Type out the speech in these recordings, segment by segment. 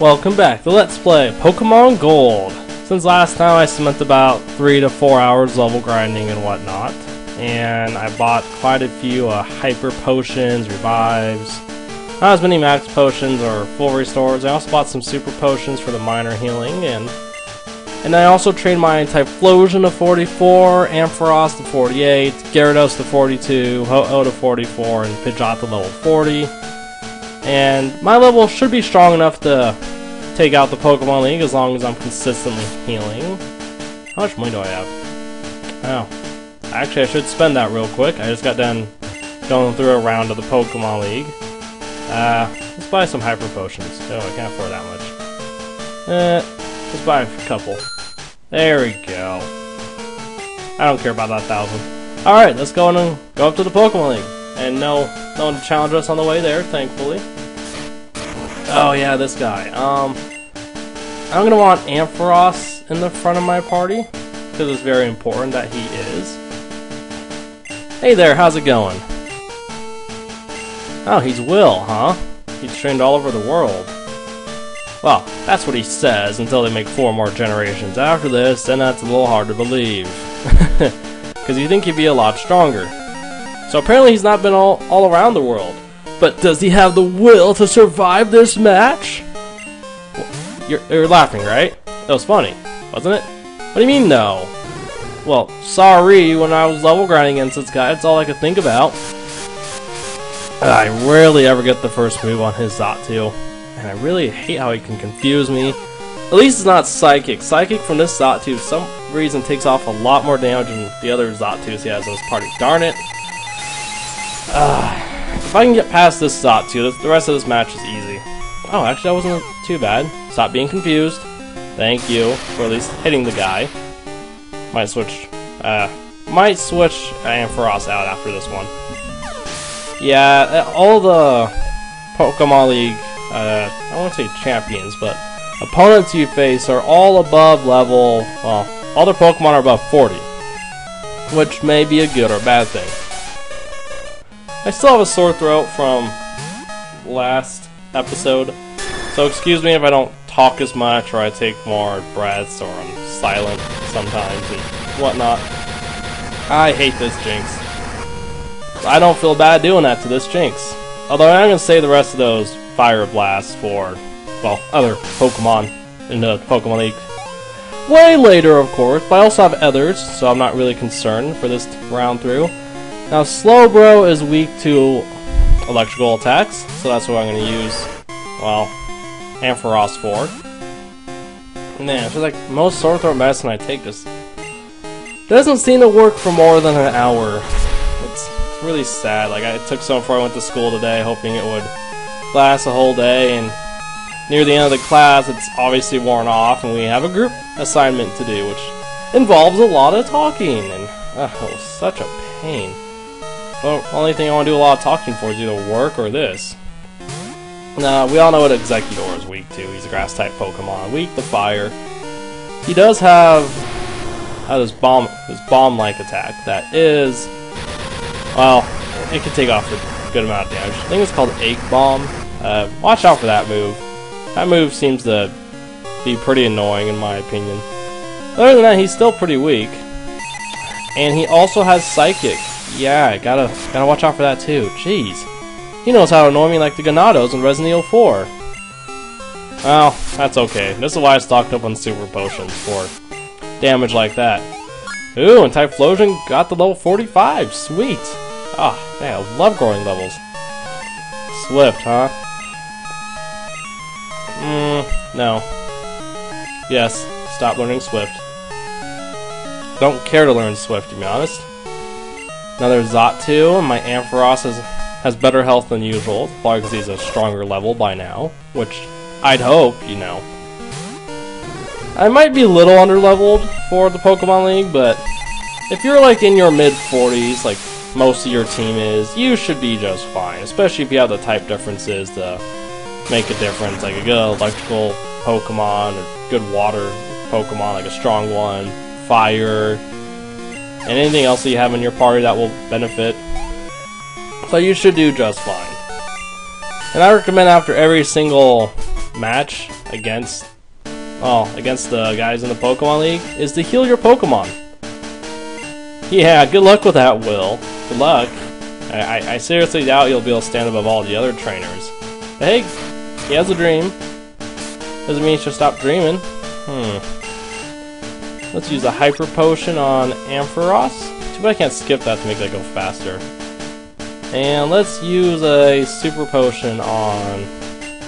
Welcome back to Let's Play Pokemon Gold. Since last time I spent about 3 to 4 hours level grinding and whatnot, and I bought quite a few uh, Hyper Potions, Revives, not as many Max Potions or Full Restores. I also bought some Super Potions for the minor healing, and and I also trained my Typhlosion to 44, Ampharos to 48, Gyarados to 42, Ho-Oh to 44, and Pidgeot to level 40. And my level should be strong enough to take out the Pokemon League as long as I'm consistently healing. How much money do I have? Oh. Actually, I should spend that real quick. I just got done going through a round of the Pokemon League. Uh, let's buy some Hyper Potions. Oh, I can't afford that much. Uh, let's buy a couple. There we go. I don't care about that thousand. Alright, let's go and go up to the Pokemon League. And no, no one to challenge us on the way there, thankfully. Oh yeah, this guy. Um, I'm gonna want Ampharos in the front of my party because it's very important that he is. Hey there, how's it going? Oh, he's Will, huh? He's trained all over the world. Well, that's what he says until they make four more generations after this, then that's a little hard to believe. Because you think he'd be a lot stronger. So apparently he's not been all, all around the world. But does he have the will to survive this match? You're, you're laughing, right? That was funny, wasn't it? What do you mean, no? Well, sorry, when I was level grinding against this guy, that's all I could think about. I rarely ever get the first move on his Xatu, and I really hate how he can confuse me. At least it's not Psychic. Psychic from this Xatu, some reason, takes off a lot more damage than the other Xatus he has in his party. Darn it. Uh, if I can get past this Xatu, the rest of this match is easy. Oh, actually, that wasn't too bad. Stop being confused. Thank you for at least hitting the guy. Might switch, uh, might switch Ampharos out after this one. Yeah, uh, all the Pokemon League, uh, I won't say champions, but opponents you face are all above level, well, all their Pokemon are above 40. Which may be a good or bad thing. I still have a sore throat from last episode, so excuse me if I don't talk as much or I take more breaths or I'm silent sometimes and whatnot. I hate this Jynx. I don't feel bad doing that to this Jynx. Although I'm going to save the rest of those Fire Blasts for, well, other Pokemon in the Pokemon League. Way later, of course, but I also have others, so I'm not really concerned for this round through. Now, Slowbro is weak to electrical attacks, so that's what I'm going to use, well, Ampharos for. Man, it's like most sore throat medicine I take just doesn't seem to work for more than an hour. It's really sad. Like I took some before I went to school today, hoping it would last a whole day, and near the end of the class, it's obviously worn off, and we have a group assignment to do, which involves a lot of talking, and oh, such a pain. The only thing I want to do a lot of talking for is either work or this. Now, we all know what Exeggutor is weak to. He's a grass-type Pokemon. Weak to fire. He does have uh, this bomb, this bomb-like attack that is, well, it can take off a good amount of damage. I think it's called Egg Bomb. Uh, watch out for that move. That move seems to be pretty annoying in my opinion. Other than that, he's still pretty weak. And he also has Psychic. Yeah, gotta gotta watch out for that too. Jeez. He knows how to annoy me like the Ganados in Resident Evil 4. Well, that's okay. This is why I stocked up on Super Potions for damage like that. Ooh, and Typhlosion got the level 45. Sweet. Ah, man, I love growing levels. Swift, huh? Mmm, no. Yes, stop learning Swift. Don't care to learn Swift, to be honest. Another Xatu, and my Ampharos has, has better health than usual, probably because he's a stronger level by now, which I'd hope, you know. I might be a little underleveled for the Pokemon League, but if you're like in your mid-40s, like most of your team is, you should be just fine, especially if you have the type differences to make a difference, like a good electrical Pokemon, a good water Pokemon, like a strong one, fire, and anything else that you have in your party that will benefit. So you should do just fine. And I recommend after every single match against, well, against the guys in the Pokemon League is to heal your Pokemon. Yeah, good luck with that, Will. Good luck. I, I, I seriously doubt you'll be able to stand above all the other trainers. But hey, he has a dream. Doesn't mean he should stop dreaming. Hmm. Let's use a Hyper Potion on Ampharos. Too bad I can't skip that to make that go faster. And let's use a Super Potion on,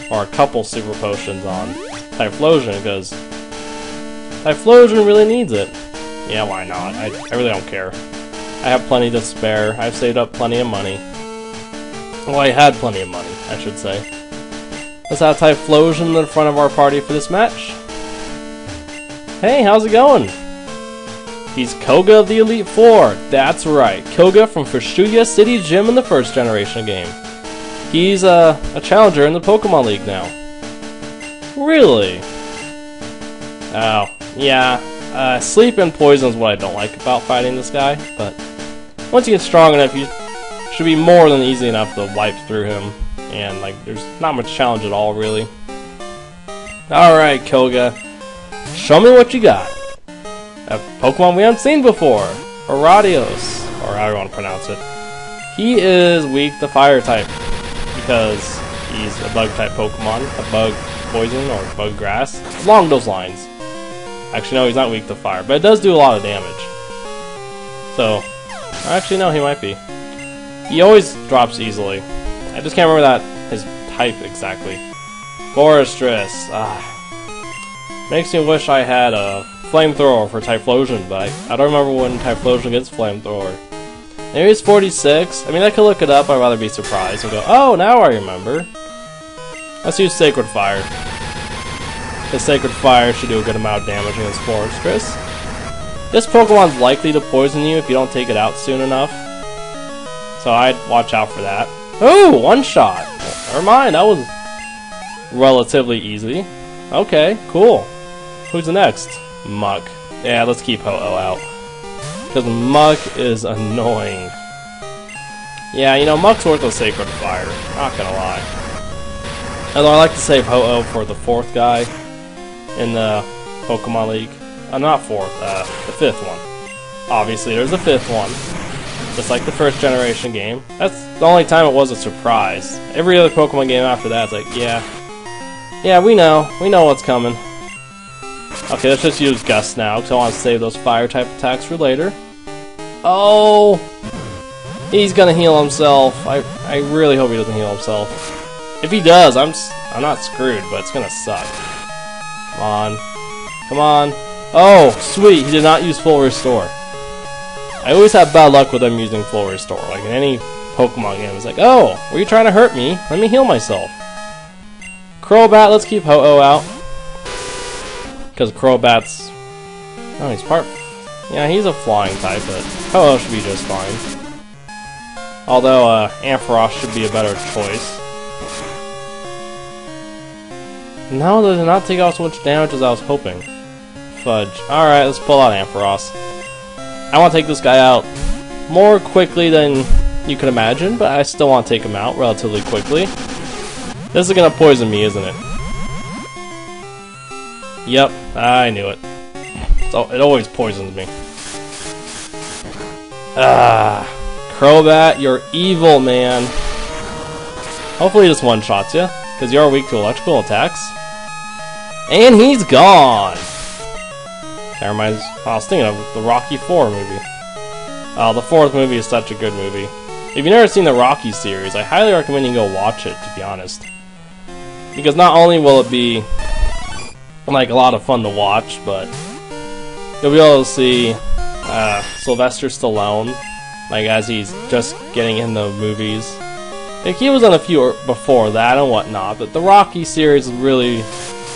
or a couple Super Potions on Typhlosion, because Typhlosion really needs it. Yeah, why not? I, I really don't care. I have plenty to spare. I've saved up plenty of money. Well, I had plenty of money, I should say. Let's have Typhlosion in front of our party for this match. Hey, how's it going? He's Koga of the Elite Four. That's right, Koga from Fuchsia City Gym in the first generation game. He's uh, a challenger in the Pokemon League now. Really? Oh, yeah. Uh, sleep and poison is what I don't like about fighting this guy, but once you get strong enough, you should be more than easy enough to wipe through him. And, like, there's not much challenge at all, really. Alright, Koga. Show me what you got. A Pokemon we haven't seen before. Ariados. Or how you want to pronounce it. He is weak to fire type. Because he's a bug type Pokemon. A bug poison or bug grass. Along those lines. Actually, no, he's not weak to fire. But it does do a lot of damage. So, actually, no, he might be. He always drops easily. I just can't remember that his type exactly. Forretress. Ah. Makes me wish I had a flamethrower for Typhlosion, but I, I don't remember when Typhlosion gets flamethrower. Maybe it's 46. I mean, I could look it up. I'd rather be surprised and go, oh, now I remember. Let's use Sacred Fire. The Sacred Fire should do a good amount of damage against Forretress. This Pokemon's likely to poison you if you don't take it out soon enough. So I'd watch out for that. Oh, one shot. Never mind, that was relatively easy. Okay, cool. Who's the next? Muk. Yeah, let's keep Ho-Oh out. Because Muk is annoying. Yeah, you know, Muk's worth a Sacred Fire. Not gonna lie. Although I like to save Ho-Oh for the fourth guy in the Pokemon League. Uh, not fourth, uh, the fifth one. Obviously, there's a fifth one. Just like the first generation game. That's the only time it was a surprise. Every other Pokemon game after that, it's like, yeah. Yeah, we know. We know what's coming. Okay, let's just use Gust now, because I want to save those fire-type attacks for later. Oh! He's gonna heal himself. I, I really hope he doesn't heal himself. If he does, I'm I'm not screwed, but it's gonna suck. Come on. Come on. Oh, sweet, he did not use full restore. I always have bad luck with them using full restore. Like in any Pokemon game, it's like, oh, were you trying to hurt me? Let me heal myself. Crobat, let's keep Ho-Oh out. Because Crobat's... Oh, he's part... Yeah, he's a flying type, but Ho-Oh should be just fine. Although, uh, Ampharos should be a better choice. No, they did not take off so much damage as I was hoping. Fudge. Alright, let's pull out Ampharos. I want to take this guy out more quickly than you could imagine, but I still want to take him out relatively quickly. This is going to poison me, isn't it? Yep, I knew it. So it always poisons me. Ah, Crobat, you're evil, man. Hopefully just one-shots you, because you are weak to electrical attacks. And he's gone! That reminds I was thinking of the Rocky 4 movie. Oh, the fourth movie is such a good movie. If you've never seen the Rocky series, I highly recommend you go watch it, to be honest. Because not only will it be like a lot of fun to watch, but you'll be able to see uh, Sylvester Stallone, like as he's just getting in the movies. Like he was on a few before that and whatnot, but the Rocky series really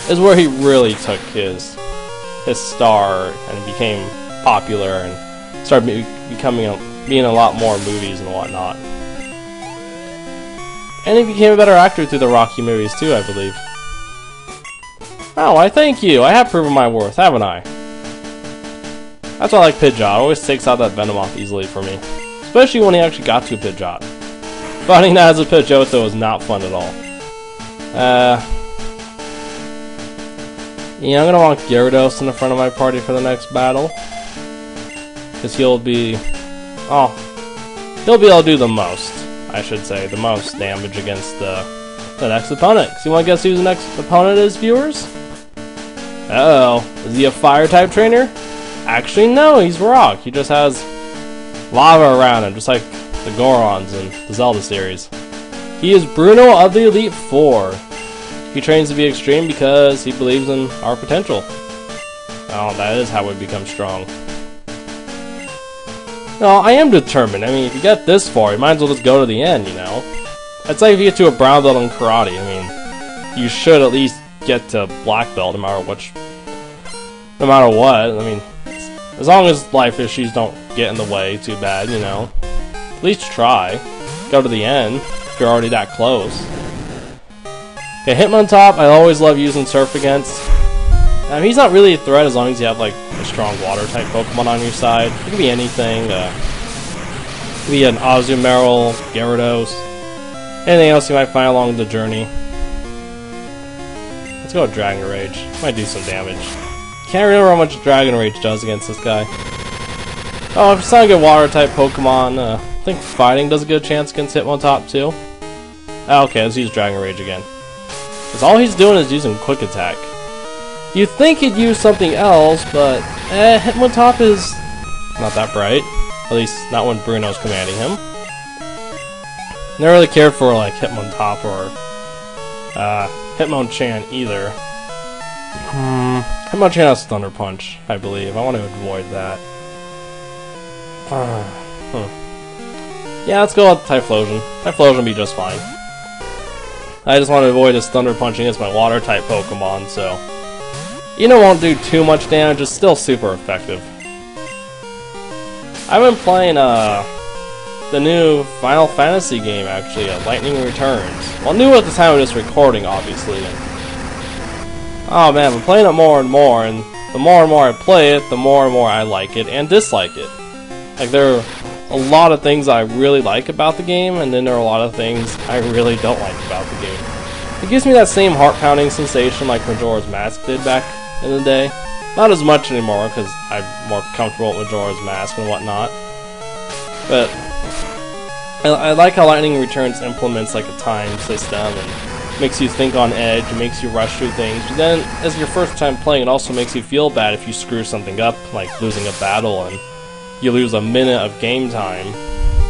is where he really took his his star and became popular and started be becoming a, being a lot more movies and whatnot. And he became a better actor through the Rocky movies too, I believe. Oh, I thank you. I have proven my worth, haven't I? That's why I like Pidgeot. It always takes out that Venomoth easily for me. Especially when he actually got to Pidgeot. Fighting that as a Pidgeot though is not fun at all. Uh, Yeah, I'm gonna want Gyarados in the front of my party for the next battle. Because he'll be... Oh. He'll be able to do the most, I should say. The most damage against the, the next opponent. So you wanna guess who the next opponent is, viewers? Uh oh Is he a Fire-type trainer? Actually, no, he's Rock. He just has lava around him, just like the Gorons in the Zelda series. He is Bruno of the Elite Four. He trains to be extreme because he believes in our potential. Oh, that is how we become strong. No, I am determined. I mean, if you get this far, you might as well just go to the end, you know? I'd say if you get to a brown belt in karate, I mean, you should at least get to black belt no matter which... No matter what, I mean, as long as life issues don't get in the way too bad, you know? At least try. Go to the end, if you're already that close. Okay, Hitmontop, I always love using Surf against. Um, he's not really a threat as long as you have like a strong water type Pokemon on your side. It could be anything. Uh, could be an Azumarill, Gyarados, anything else you might find along the journey. Let's go with Dragon Rage. Might do some damage. Can't remember how much Dragon Rage does against this guy. Oh, if it's not a good water type Pokemon, uh, I think Fighting does a good chance against Hitmontop too. Oh, okay, let's use Dragon Rage again. Because all he's doing is using Quick Attack. You'd think he'd use something else, but eh, Hitmontop is not that bright. At least not when Bruno's commanding him. Never really cared for like Hitmontop or uh, Hitmonchan either. Hmm. Hitmonchan has Thunder Punch, I believe. I want to avoid that. Uh. Yeah, let's go with Typhlosion. Typhlosion will be just fine. I just want to avoid his Thunder Punching as my Water type Pokemon, so... You know, won't do too much damage, it's still super effective. I've been playing, uh... The new Final Fantasy game, actually, uh, Lightning Returns. Well, new at the time of this recording, obviously. And, oh man, I'm playing it more and more, and the more and more I play it, the more and more I like it and dislike it. Like, there are a lot of things I really like about the game, and then there are a lot of things I really don't like about the game. It gives me that same heart-pounding sensation like Majora's Mask did back in the day. Not as much anymore, because I'm more comfortable with Majora's Mask and whatnot. But, I, I like how Lightning Returns implements like a time system, and makes you think on edge, makes you rush through things. But then, as your first time playing, it also makes you feel bad if you screw something up, like losing a battle, and you lose a minute of game time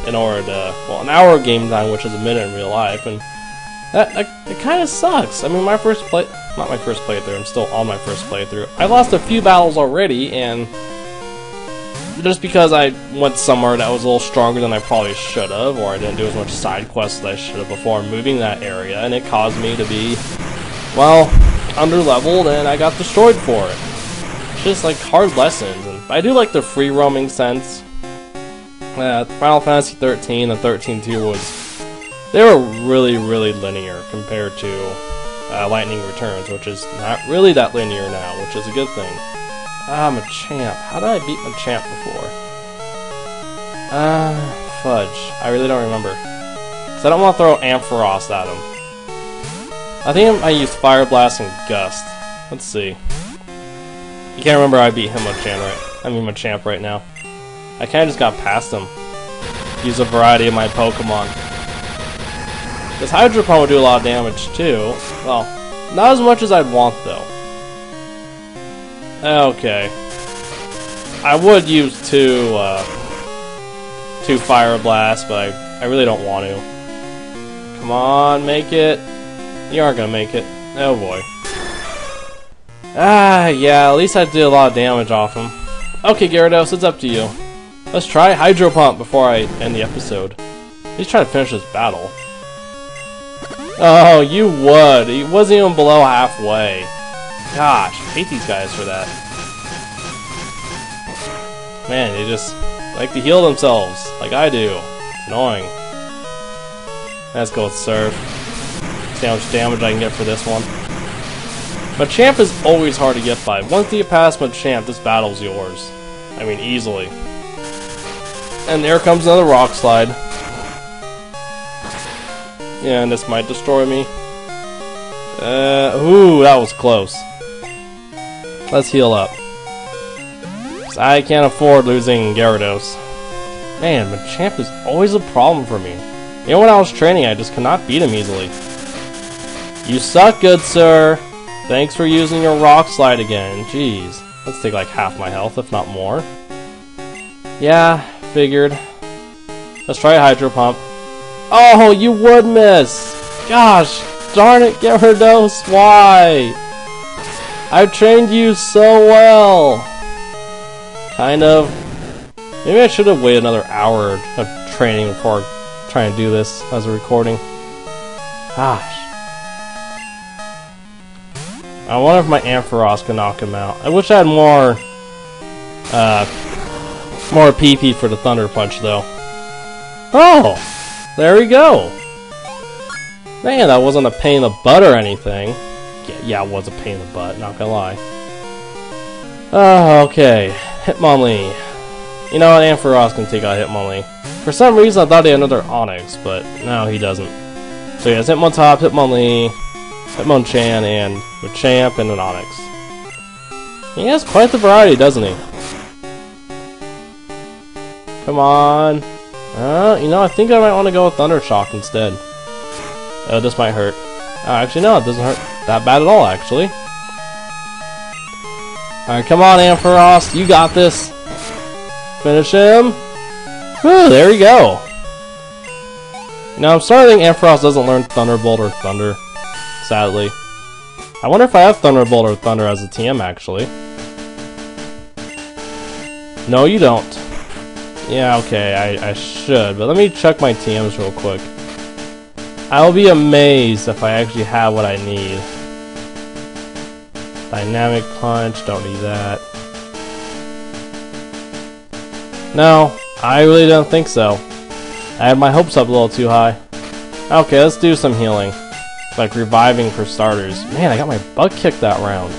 in order to, well, an hour of game time, which is a minute in real life, and that, that it kind of sucks. I mean, my first play, not my first playthrough, I'm still on my first playthrough. I lost a few battles already, and just because I went somewhere that was a little stronger than I probably should have, or I didn't do as much side quests as I should have before moving that area, and it caused me to be, well, under leveled, and I got destroyed for it. Just like hard lessons, and I do like the free roaming sense. Uh, Final Fantasy 13 and 13-2 was... They were really, really linear compared to uh, Lightning Returns, which is not really that linear now, which is a good thing. Ah, Machamp. How did I beat Machamp before? Ah, uh, fudge. I really don't remember. Because I don't want to throw Ampharos at him. I think I used Fire Blast and Gust. Let's see. You can't remember I beat him with right? I mean Machamp right now. I kinda just got past him. Use a variety of my Pokemon. This Hydro Pump would do a lot of damage too. Well, not as much as I'd want though. Okay. I would use two, uh, two Fire Blast, but I, I really don't want to. Come on, make it. You aren't gonna make it. Oh boy. Ah, yeah, at least I did a lot of damage off him. Okay, Gyarados, it's up to you. Let's try Hydro Pump before I end the episode. He's trying to finish this battle. Oh, you would. He wasn't even below halfway. Gosh, I hate these guys for that. Man, they just like to heal themselves, like I do. It's annoying. Let's go with Surf. See how much damage I can get for this one. Machamp is always hard to get by. Once you pass Machamp, this battle's yours. I mean, easily. And there comes another Rock Slide. Yeah, and this might destroy me. Uh, ooh, that was close. Let's heal up. I can't afford losing Gyarados. Man, Machamp is always a problem for me. Know, when I was training, I just could not beat him easily. You suck, good sir. Thanks for using your Rock Slide again. Jeez. Let's take like half my health, if not more. Yeah, figured. Let's try Hydro Pump. Oh, you would miss! Gosh, darn it, Gyarados, why? I've trained you so well! Kind of. Maybe I should have waited another hour of training before trying to do this as a recording. Gosh. I wonder if my Ampharos can knock him out. I wish I had more, uh, more PP for the Thunder Punch, though. Oh! There we go! Man, that wasn't a pain in the butt or anything. Yeah, yeah, it was a pain in the butt, not gonna lie. Oh, okay. Hitmonlee. You know what, Ampharos can take out Hitmonlee. For some reason, I thought he had another Onix, but no, he doesn't. So he has Hitmontop, Hitmonlee, Hitmonchan, and Machamp, and an Onix. He has quite the variety, doesn't he? Come on. Uh, you know, I think I might want to go with Thunder Shock instead. Oh, this might hurt. Oh, actually, no, it doesn't hurt that bad at all, actually. Alright, come on, Ampharos. You got this. Finish him. Whew, there we go. Now, I'm starting to think Ampharos doesn't learn Thunderbolt or Thunder. Sadly. I wonder if I have Thunderbolt or Thunder as a TM, actually. No, you don't. Yeah, okay, I, I should, but let me check my TMs real quick. I'll be amazed if I actually have what I need. Dynamic Punch, don't need that. No, I really don't think so. I had my hopes up a little too high. Okay, let's do some healing. Like reviving for starters. Man, I got my butt kicked that round.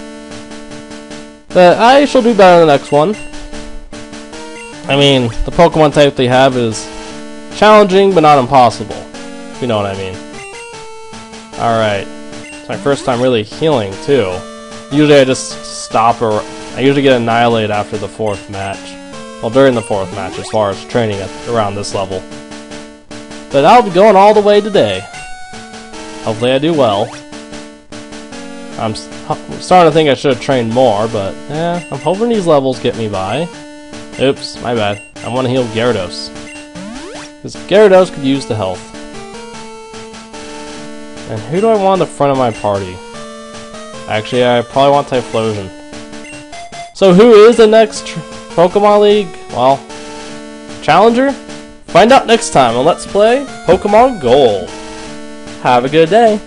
But I shall do better in the next one. I mean, the Pokemon type they have is challenging, but not impossible. You know what I mean. Alright. It's my first time really healing, too. Usually I just stop or... I usually get annihilated after the fourth match. Well, during the fourth match, as far as training at, around this level. But I'll be going all the way today. Hopefully I do well. I'm, I'm starting to think I should have trained more, but eh, I'm hoping these levels get me by. Oops, my bad. I want to heal Gyarados. Because Gyarados could use the health. And who do I want in the front of my party? Actually, I probably want Typhlosion. So who is the next Pokemon League? Well, Challenger? Find out next time on Let's Play Pokemon Gold. Have a good day.